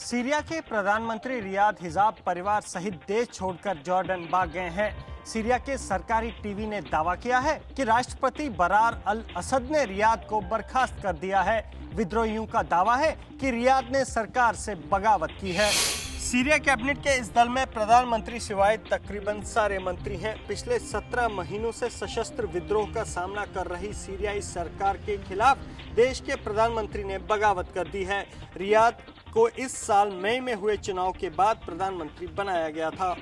Syria के प्रधानमंत्री Riyadh हिजाब परिवार सहित देश छोड़कर जॉर्डन भाग गए हैं। सीरिया के सरकारी टीवी ने दावा किया है कि राष्ट्रपति बरार अल असद ने रियाद को बर्खास्त कर दिया है। विद्रोहियों का दावा है कि रियाद ने सरकार से बगावत की है। सीरिया कैबिनेट के इस दल में प्रधानमंत्री सिवाय तकरीबन सारे मंत्री हैं। पिछले सत्रह महीनों से सशस्त्र विद्रोह का सामना कर रही सीरियाई सरकार के खिलाफ देश के प्रधानमंत्री ने बगावत कर दी है। रियाद को इस साल मई में हुए चुनाव के बाद प्रधानमंत्री बनाया गया था।